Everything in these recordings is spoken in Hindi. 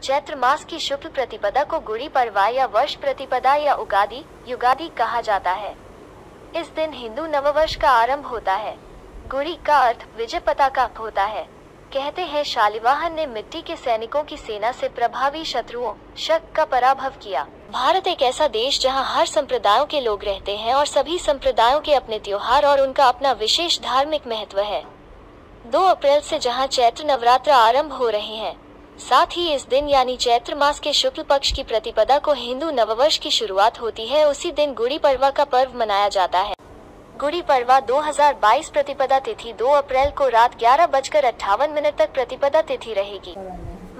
चैत्र मास की शुक्ल प्रतिपदा को गुड़ी पड़वा या वर्ष प्रतिपदा या उगादि, युगादि कहा जाता है। इस दिन हिंदू नववर्ष का आरंभ होता है। गुड़ी का अर्थ विजय पताका होता है। कहते हैं, शालिवाहन ने मिट्टी के सैनिकों की सेना से प्रभावी शत्रुओं, शक का पराभव किया। भारत एक ऐसा देश जहाँ हर संप्रदायों के लोग रहते हैं और सभी संप्रदायों के अपने त्योहार और उनका अपना विशेष धार्मिक महत्व है। 2 अप्रैल से जहाँ चैत्र नवरात्र आरंभ हो रहे हैं साथ ही इस दिन यानी चैत्र मास के शुक्ल पक्ष की प्रतिपदा को हिंदू नववर्ष की शुरुआत होती है, उसी दिन गुड़ी पड़वा का पर्व मनाया जाता है। गुड़ी पड़वा 2022 प्रतिपदा तिथि 2 अप्रैल को रात ग्यारह बजकर अट्ठावन मिनट तक प्रतिपदा तिथि रहेगी।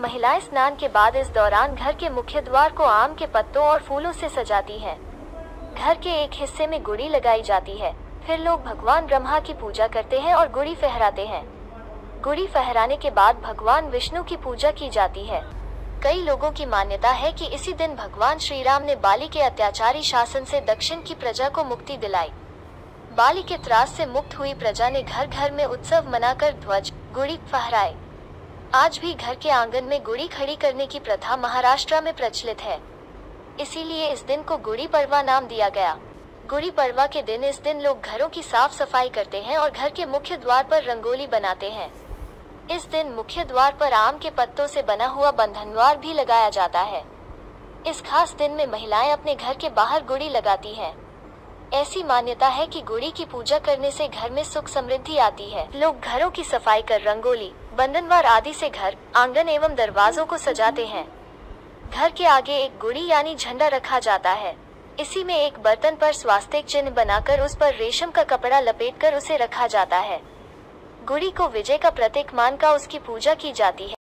महिलाएँ स्नान के बाद इस दौरान घर के मुख्य द्वार को आम के पत्तों और फूलों से सजाती हैं। घर के एक हिस्से में गुड़ी लगाई जाती है। फिर लोग भगवान ब्रह्मा की पूजा करते हैं और गुड़ी फहराते हैं। गुड़ी फहराने के बाद भगवान विष्णु की पूजा की जाती है। कई लोगों की मान्यता है कि इसी दिन भगवान श्री राम ने बाली के अत्याचारी शासन से दक्षिण की प्रजा को मुक्ति दिलाई। बाली के त्रास से मुक्त हुई प्रजा ने घर घर में उत्सव मनाकर ध्वज, गुड़ी फहराए। आज भी घर के आँगन में गुड़ी खड़ी करने की प्रथा महाराष्ट्र में प्रचलित है। इसीलिए इस दिन को गुड़ी पड़वा नाम दिया गया। गुड़ी पड़वा के दिन इस दिन लोग घरों की साफ़ सफ़ाई करते हैं और घर के मुख्य द्वार पर रंगोली बनाते हैं। इस दिन मुख्य द्वार पर आम के पत्तों से बना हुआ बंधनवार भी लगाया जाता है। इस खास दिन में महिलाएँ अपने घर के बाहर गुड़ी लगाती हैं। ऐसी मान्यता है कि गुड़ी की पूजा करने से घर में सुख समृद्धि आती है। लोग घरों की सफ़ाई कर रंगोली, बंधनवार आदि से घर, आँगन एवं दरवाजों को सजाते हैं। घर के आगे एक गुड़ी यानी झंडा रखा जाता है। इसी में एक बर्तन पर स्वास्थ्य चिन्ह बनाकर उस पर रेशम का कपड़ा लपेटकर उसे रखा जाता है। गुड़ी को विजय का प्रतीक मानकर उसकी पूजा की जाती है।